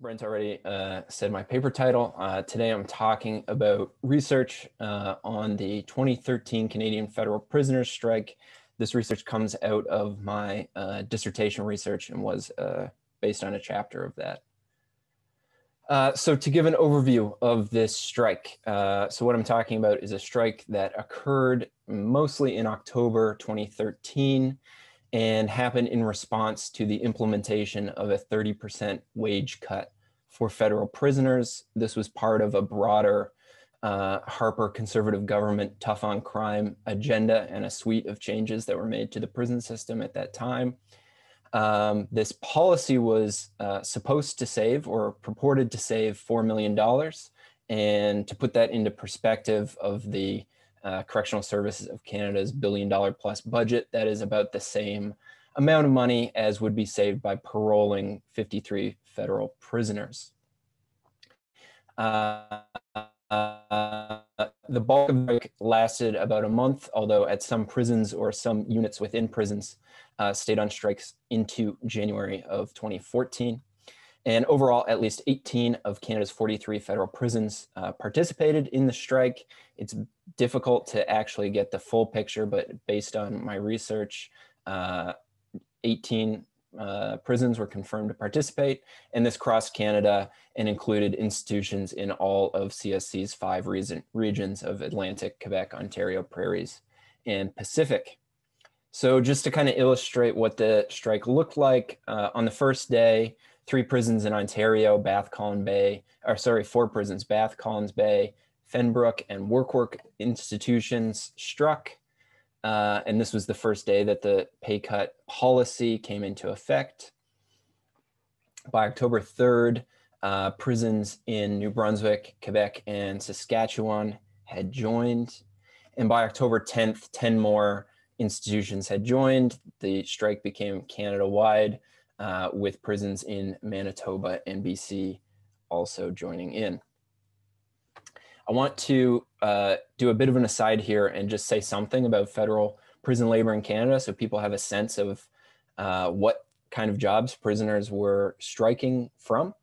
Brent already uh, said my paper title. Uh, today I'm talking about research uh, on the 2013 Canadian federal prisoners strike. This research comes out of my uh, dissertation research and was uh, based on a chapter of that. Uh, so to give an overview of this strike, so what I'm talking about is a strike that occurred mostly in October 2013 and happened in response to the implementation of a 30% wage cut for federal prisoners. This was part of a broader uh, Harper conservative government tough on crime agenda and a suite of changes that were made to the prison system at that time. Um, this policy was uh, supposed to save or purported to save $4 million. And to put that into perspective of the uh, Correctional Services of Canada's billion dollar plus budget. That is about the same amount of money as would be saved by paroling 53 federal prisoners. Uh, uh, the bulk of the lasted about a month, although at some prisons or some units within prisons uh, stayed on strikes into January of 2014. And overall, at least 18 of Canada's 43 federal prisons uh, participated in the strike. It's difficult to actually get the full picture, but based on my research, uh, 18 uh, prisons were confirmed to participate, and this crossed Canada and included institutions in all of CSC's five reason, regions of Atlantic, Quebec, Ontario, Prairies, and Pacific. So just to kind of illustrate what the strike looked like, uh, on the first day, three prisons in Ontario, Bath, Collins Bay, or sorry, four prisons, Bath, Collins Bay, Fenbrook, and Warkworth institutions struck. Uh, and this was the first day that the pay cut policy came into effect. By October 3rd, uh, prisons in New Brunswick, Quebec, and Saskatchewan had joined. And by October 10th, 10 more institutions had joined. The strike became Canada wide uh, with prisons in Manitoba and BC also joining in. I want to uh, do a bit of an aside here and just say something about federal prison labor in Canada so people have a sense of uh, what kind of jobs prisoners were striking from.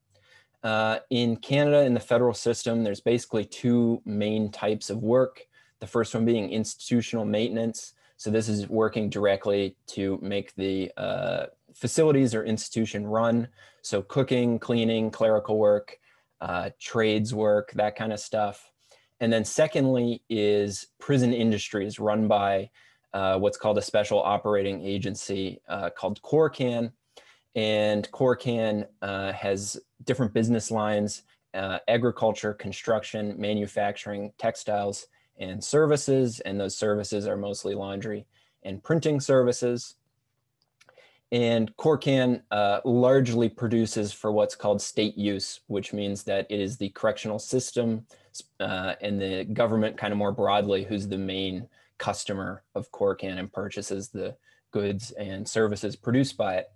Uh, in Canada, in the federal system, there's basically two main types of work. The first one being institutional maintenance. So this is working directly to make the uh, facilities or institution run. So cooking, cleaning, clerical work, uh, trades work, that kind of stuff. And then secondly is prison industries run by uh, what's called a special operating agency uh, called CORCAN. And CORCAN uh, has different business lines, uh, agriculture, construction, manufacturing, textiles, and services. And those services are mostly laundry and printing services. And Corcan uh, largely produces for what's called state use, which means that it is the correctional system uh, and the government kind of more broadly who's the main customer of Corcan and purchases the goods and services produced by it.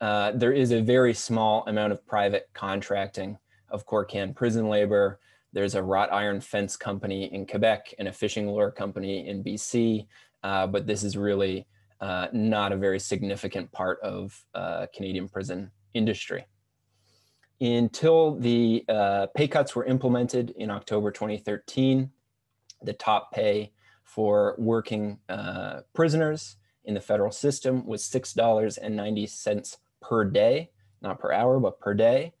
Uh, there is a very small amount of private contracting of Corcan prison labor. There's a wrought iron fence company in Quebec and a fishing lure company in BC, uh, but this is really uh, not a very significant part of uh, Canadian prison industry. Until the uh, pay cuts were implemented in October 2013, the top pay for working uh, prisoners in the federal system was $6.90 per day, not per hour, but per day.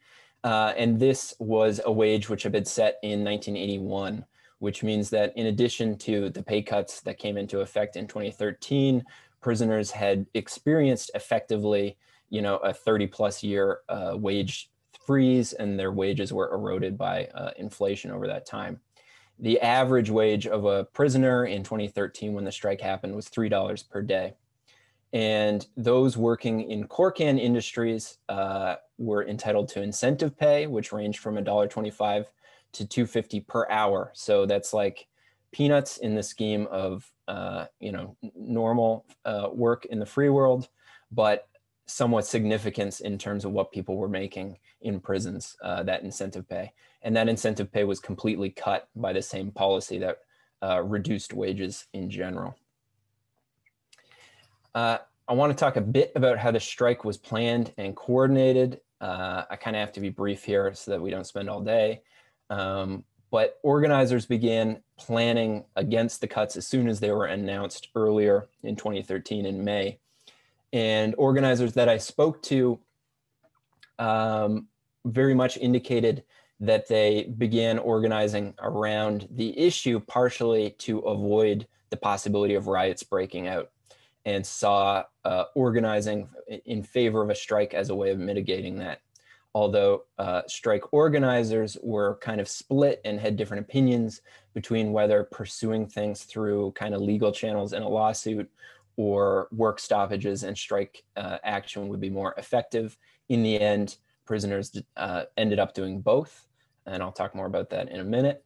Uh, and this was a wage which had been set in 1981 which means that in addition to the pay cuts that came into effect in 2013, prisoners had experienced effectively, you know, a 30 plus year uh, wage freeze and their wages were eroded by uh, inflation over that time. The average wage of a prisoner in 2013 when the strike happened was $3 per day. And those working in Corcan industries uh, were entitled to incentive pay, which ranged from $1.25 to 250 per hour. So that's like peanuts in the scheme of uh, you know normal uh, work in the free world, but somewhat significance in terms of what people were making in prisons. Uh, that incentive pay, and that incentive pay was completely cut by the same policy that uh, reduced wages in general. Uh, I want to talk a bit about how the strike was planned and coordinated. uh, I kind of have to be brief here so that we don't spend all day. Um, but organizers began planning against the cuts as soon as they were announced earlier in 2013 in May. And organizers that I spoke to um, very much indicated that they began organizing around the issue partially to avoid the possibility of riots breaking out and saw uh, organizing in favor of a strike as a way of mitigating that. Although uh, strike organizers were kind of split and had different opinions between whether pursuing things through kind of legal channels in a lawsuit or work stoppages and strike uh, action would be more effective. In the end, prisoners uh, ended up doing both, and I'll talk more about that in a minute.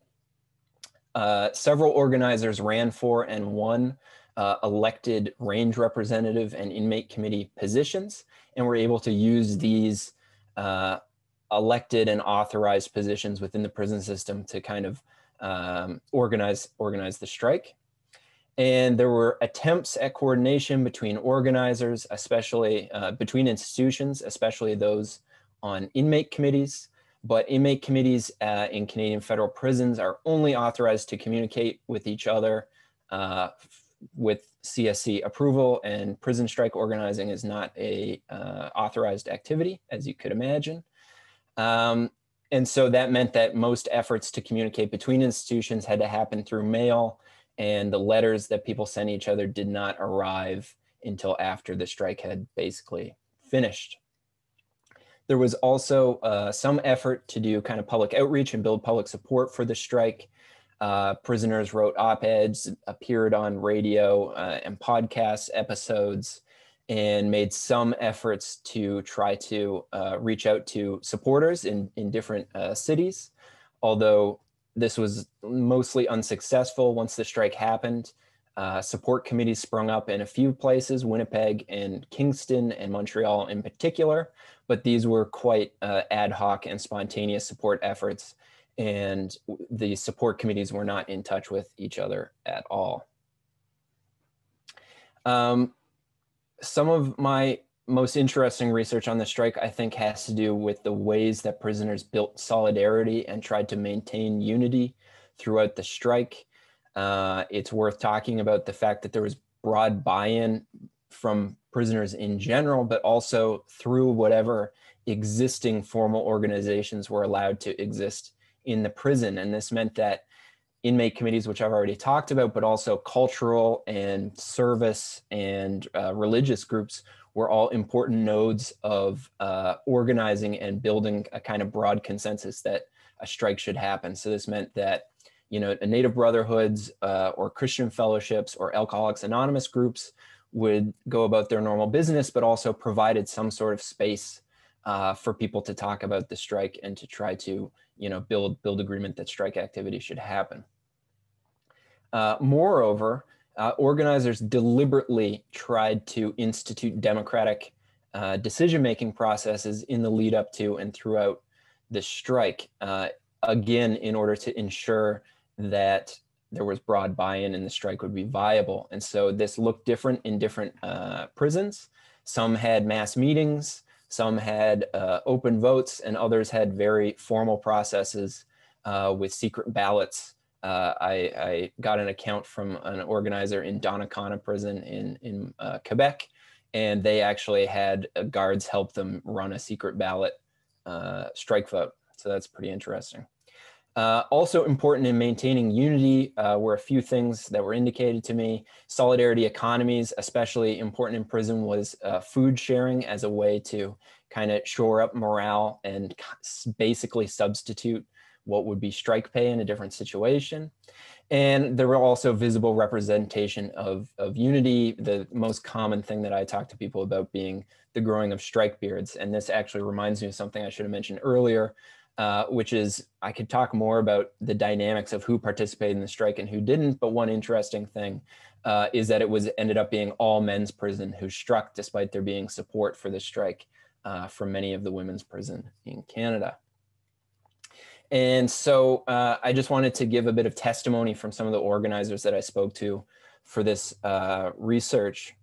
Uh, several organizers ran for and won uh, elected range representative and inmate committee positions, and were able to use these uh, elected and authorized positions within the prison system to kind of um, organize organize the strike. And there were attempts at coordination between organizers, especially uh, between institutions, especially those on inmate committees. But inmate committees uh, in Canadian federal prisons are only authorized to communicate with each other uh, with CSC approval and prison strike organizing is not a uh, authorized activity, as you could imagine. Um, and so that meant that most efforts to communicate between institutions had to happen through mail and the letters that people sent each other did not arrive until after the strike had basically finished. There was also uh, some effort to do kind of public outreach and build public support for the strike. Uh, prisoners wrote op-eds, appeared on radio uh, and podcast episodes, and made some efforts to try to uh, reach out to supporters in, in different uh, cities. Although this was mostly unsuccessful once the strike happened, uh, support committees sprung up in a few places, Winnipeg and Kingston and Montreal in particular, but these were quite uh, ad hoc and spontaneous support efforts and the support committees were not in touch with each other at all. Um, some of my most interesting research on the strike, I think, has to do with the ways that prisoners built solidarity and tried to maintain unity throughout the strike. Uh, it's worth talking about the fact that there was broad buy-in from prisoners in general, but also through whatever existing formal organizations were allowed to exist in the prison. And this meant that inmate committees, which I've already talked about, but also cultural and service and uh, religious groups were all important nodes of uh, organizing and building a kind of broad consensus that a strike should happen. So this meant that, you know, Native Brotherhoods uh, or Christian fellowships or Alcoholics Anonymous groups would go about their normal business, but also provided some sort of space uh, for people to talk about the strike and to try to you know, build, build agreement that strike activity should happen. Uh, moreover, uh, organizers deliberately tried to institute democratic uh, decision-making processes in the lead up to and throughout the strike, uh, again, in order to ensure that there was broad buy-in and the strike would be viable. And so this looked different in different uh, prisons. Some had mass meetings, some had uh, open votes and others had very formal processes uh, with secret ballots. Uh, I, I, got an account from an organizer in Donnacona prison in, in uh, Quebec, and they actually had uh, guards help them run a secret ballot uh, strike vote. So that's pretty interesting. Uh, also important in maintaining unity uh, were a few things that were indicated to me. Solidarity economies, especially important in prison, was uh, food sharing as a way to kind of shore up morale and basically substitute what would be strike pay in a different situation. And there were also visible representation of, of unity, the most common thing that I talk to people about being the growing of strike beards. And this actually reminds me of something I should have mentioned earlier, uh, which is I could talk more about the dynamics of who participated in the strike and who didn't. But one interesting thing uh, is that it was ended up being all men's prison who struck despite there being support for the strike uh, from many of the women's prison in Canada. And so uh, I just wanted to give a bit of testimony from some of the organizers that I spoke to for this uh, research.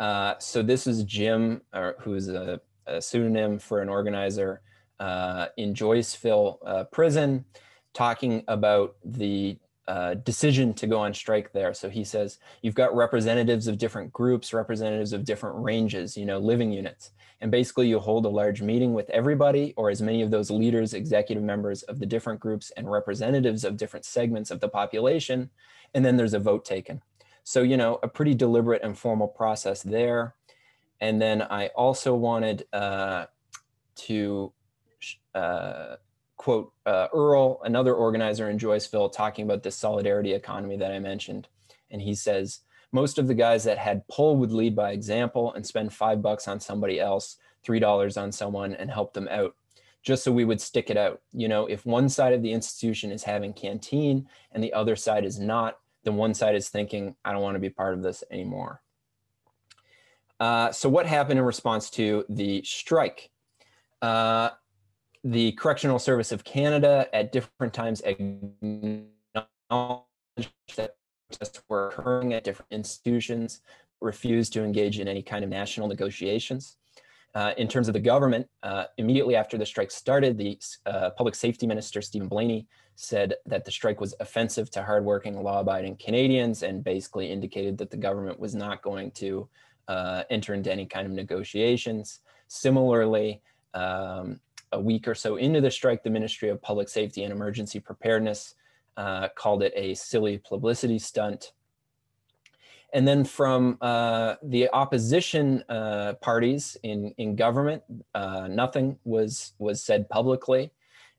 So this is Jim, who's a a pseudonym for an organizer uh, in Joyceville uh, prison, talking about the uh, decision to go on strike there. So he says, you've got representatives of different groups, representatives of different ranges, you know, living units. And basically you hold a large meeting with everybody or as many of those leaders, executive members of the different groups and representatives of different segments of the population. And then there's a vote taken. So, you know, a pretty deliberate and formal process there. And then I also wanted uh, to uh, quote uh, Earl, another organizer in Joyceville, talking about this solidarity economy that I mentioned. And he says, most of the guys that had pull would lead by example and spend five bucks on somebody else, $3 on someone and help them out just so we would stick it out. You know, if one side of the institution is having canteen and the other side is not, then one side is thinking, I don't want to be part of this anymore. Uh, so what happened in response to the strike? Uh, the Correctional Service of Canada at different times acknowledged that protests were occurring at different institutions, refused to engage in any kind of national negotiations. Uh, in terms of the government, uh, immediately after the strike started, the uh, public safety minister, Stephen Blaney, said that the strike was offensive to hardworking, law-abiding Canadians and basically indicated that the government was not going to uh, enter into any kind of negotiations. Similarly, um, a week or so into the strike, the Ministry of Public Safety and Emergency Preparedness uh, called it a silly publicity stunt. And then from uh, the opposition uh, parties in, in government, uh, nothing was, was said publicly.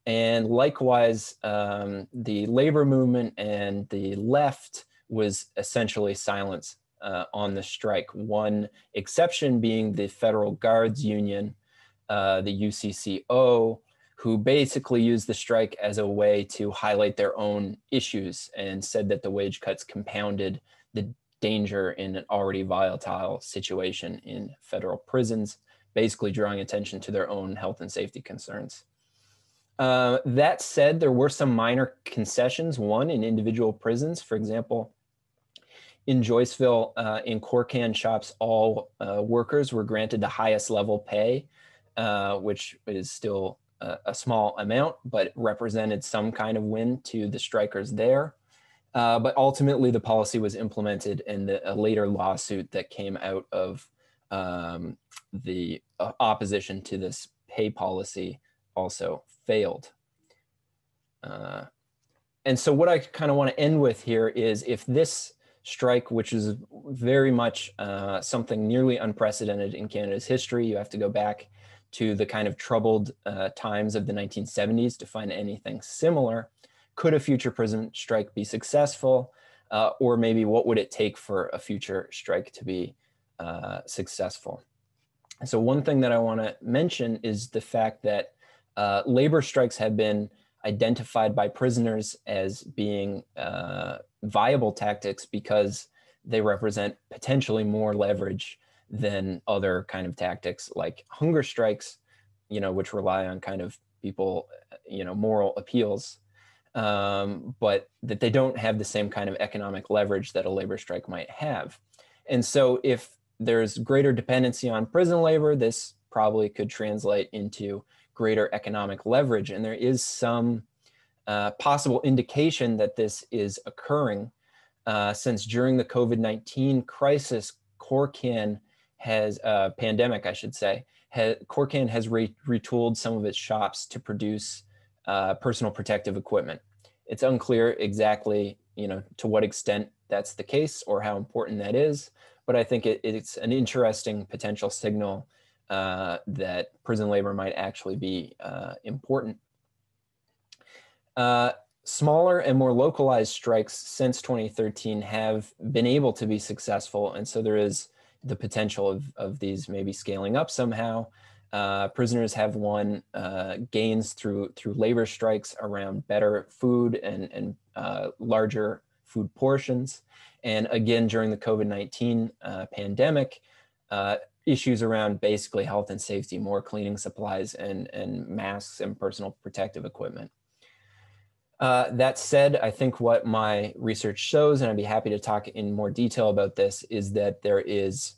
And likewise, um, the labor movement and the left was essentially silence uh, on the strike. One exception being the Federal Guards Union, uh, the UCCO, who basically used the strike as a way to highlight their own issues and said that the wage cuts compounded the danger in an already volatile situation in federal prisons, basically drawing attention to their own health and safety concerns. Uh, that said, there were some minor concessions, one in individual prisons. For example, in Joyceville, uh, in Corcan shops, all uh, workers were granted the highest level pay, uh, which is still a, a, small amount, but represented some kind of win to the strikers there. Uh, but ultimately, the policy was implemented in the, a later lawsuit that came out of um, the uh, opposition to this pay policy also failed. Uh, and so what I kind of want to end with here is if this strike, which is very much uh, something nearly unprecedented in Canada's history, you have to go back to the kind of troubled uh, times of the 1970s to find anything similar. Could a future prison strike be successful? Uh, or maybe what would it take for a future strike to be uh, successful? So one thing that I want to mention is the fact that uh, labor strikes have been identified by prisoners as being uh, viable tactics because they represent potentially more leverage than other kind of tactics like hunger strikes, you know, which rely on kind of people, you know, moral appeals, um, but that they don't have the same kind of economic leverage that a labor strike might have. And so if there's greater dependency on prison labor, this probably could translate into greater economic leverage. And there is some uh, possible indication that this is occurring uh, since during the COVID-19 crisis, Corcan has, uh, pandemic I should say, has, Corcan has re retooled some of its shops to produce uh, personal protective equipment. It's unclear exactly you know, to what extent that's the case or how important that is, but I think it, it's an interesting potential signal uh, that prison labor might actually be uh, important. Uh, smaller and more localized strikes since 2013 have been able to be successful. And so there is the potential of, of these maybe scaling up somehow. Uh, prisoners have won uh, gains through through labor strikes around better food and, and uh, larger food portions. And again, during the COVID-19 uh, pandemic, uh, issues around basically health and safety, more cleaning supplies and, and masks and personal protective equipment. Uh, that said, I think what my research shows, and I'd be happy to talk in more detail about this, is that there is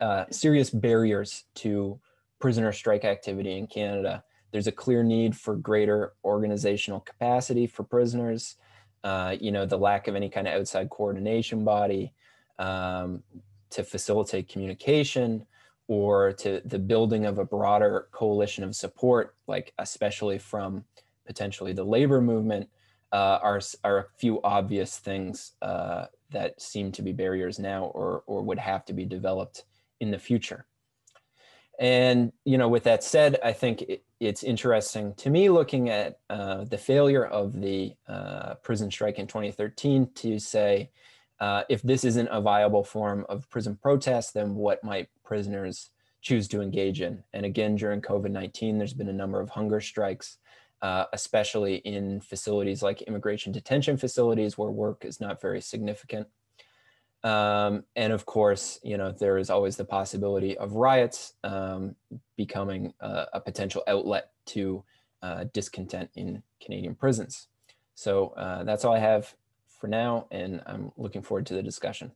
uh, serious barriers to prisoner strike activity in Canada. There's a clear need for greater organizational capacity for prisoners. Uh, you know, the lack of any kind of outside coordination body um, to facilitate communication or to the building of a broader coalition of support, like especially from potentially the labor movement, uh, are, are a few obvious things uh, that seem to be barriers now or, or would have to be developed in the future. And, you know, with that said, I think it, it's interesting to me looking at uh, the failure of the uh, prison strike in 2013 to say, uh, if this isn't a viable form of prison protest, then what might prisoners choose to engage in? And again, during COVID-19, there's been a number of hunger strikes, uh, especially in facilities like immigration detention facilities where work is not very significant. Um, and of course, you know, there is always the possibility of riots um, becoming a, a, potential outlet to uh, discontent in Canadian prisons. So uh, that's all I have for now, and I'm looking forward to the discussion.